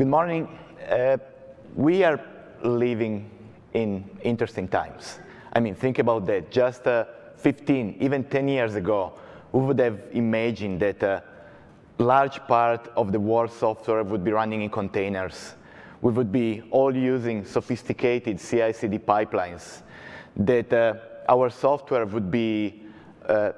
Good morning. Uh, we are living in interesting times. I mean, think about that. Just uh, 15, even 10 years ago, we would have imagined that a large part of the world's software would be running in containers. We would be all using sophisticated CI/CD pipelines. That uh, our software would be uh,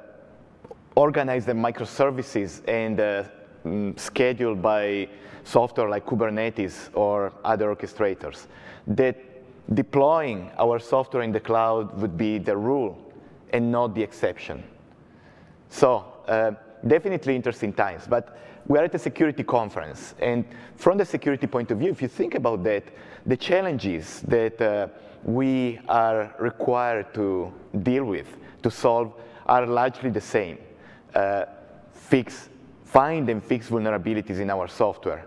organized in microservices and mm, scheduled by software like Kubernetes or other orchestrators. That deploying our software in the cloud would be the rule and not the exception. So uh, definitely interesting times, but we're at a security conference. And from the security point of view, if you think about that, the challenges that uh, we are required to deal with, to solve, are largely the same. Uh, fix, find and fix vulnerabilities in our software,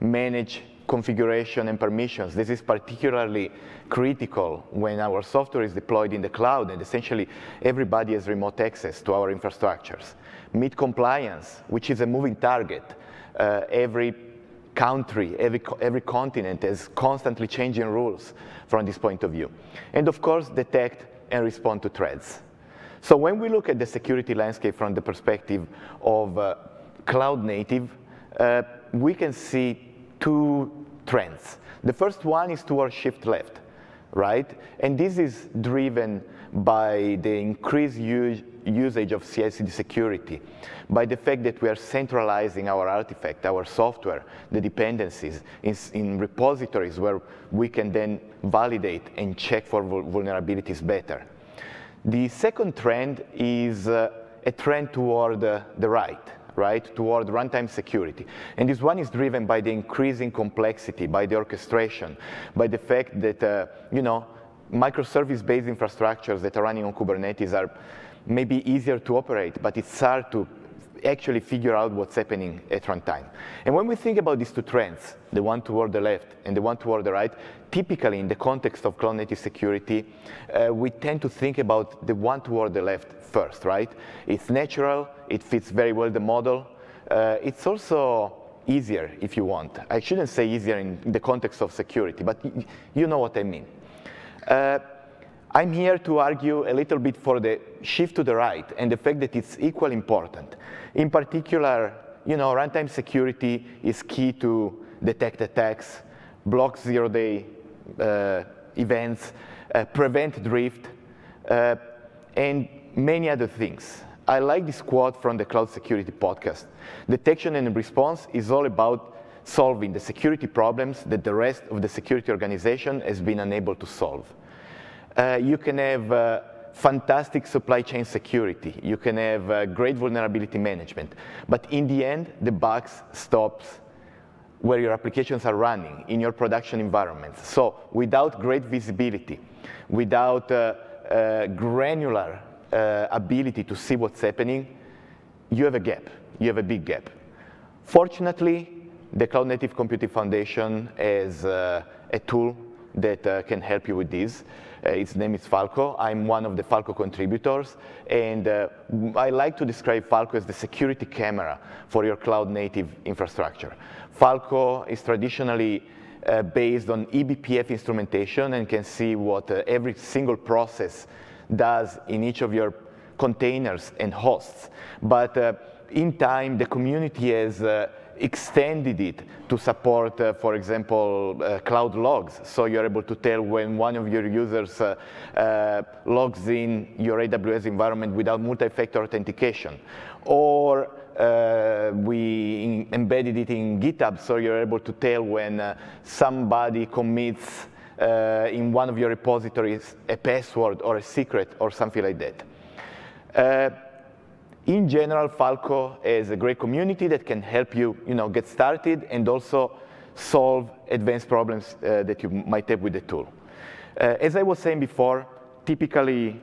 manage configuration and permissions. This is particularly critical when our software is deployed in the cloud and essentially everybody has remote access to our infrastructures. Meet compliance, which is a moving target. Uh, every country, every, every continent has constantly changing rules from this point of view. And of course, detect and respond to threats. So when we look at the security landscape from the perspective of uh, cloud native, uh, we can see two trends. The first one is towards shift left, right? And this is driven by the increased usage of CI/CD security, by the fact that we are centralizing our artifact, our software, the dependencies in, in repositories where we can then validate and check for vulnerabilities better. The second trend is uh, a trend toward uh, the right, right, toward runtime security. And this one is driven by the increasing complexity, by the orchestration, by the fact that, uh, you know, microservice-based infrastructures that are running on Kubernetes are maybe easier to operate, but it's hard to actually figure out what's happening at runtime. And when we think about these two trends, the one toward the left and the one toward the right, typically in the context of cloud native security, uh, we tend to think about the one toward the left first, right? It's natural, it fits very well the model. Uh, it's also easier if you want. I shouldn't say easier in the context of security, but you know what I mean. Uh, I'm here to argue a little bit for the shift to the right and the fact that it's equally important. In particular, you know, runtime security is key to detect attacks, block zero-day uh, events, uh, prevent drift, uh, and many other things. I like this quote from the Cloud Security podcast. Detection and response is all about solving the security problems that the rest of the security organization has been unable to solve uh, you can have uh, fantastic supply chain security. You can have uh, great vulnerability management. But in the end, the bugs stops where your applications are running in your production environment. So without great visibility, without uh, uh, granular uh, ability to see what's happening, you have a gap. You have a big gap. Fortunately, the Cloud Native Computing Foundation is a tool that can help you with this. Uh, its name is Falco. I'm one of the Falco contributors, and uh, I like to describe Falco as the security camera for your cloud native infrastructure. Falco is traditionally uh, based on eBPF instrumentation and can see what uh, every single process does in each of your containers and hosts. But uh, in time, the community has uh, extended it to support, uh, for example, uh, cloud logs. So you're able to tell when one of your users uh, uh logs in your AWS environment without multi-factor authentication. Or uh, we embedded it in GitHub, so you're able to tell when uh, somebody commits in one of your repositories a password or a secret or something like that in general, Falco is a great community that can help you, you know, get started and also solve advanced problems uh, that you might have with the tool. Uh, as I was saying before, typically,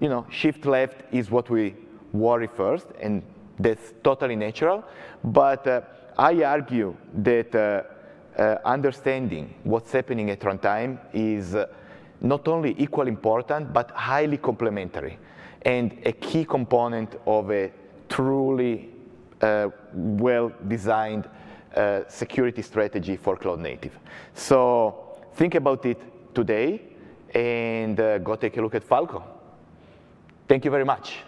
you know, shift left is what we worry first, and that's totally natural. But uh, I argue that uh, uh, understanding what's happening at runtime is uh, not only equally important, but highly complementary and a key component of a truly uh, well-designed uh, security strategy for cloud native. So think about it today and uh, go take a look at Falco. Thank you very much.